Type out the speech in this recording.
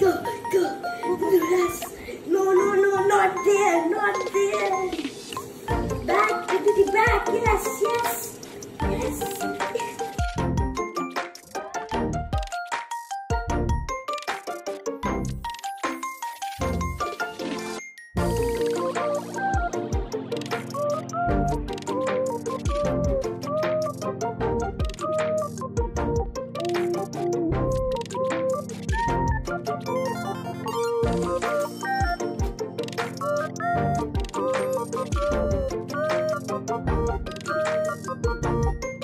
go, go. Yes. No, no, no, not there, not there. Back, to the back, yes, yes, yes. Thank you. Thank you.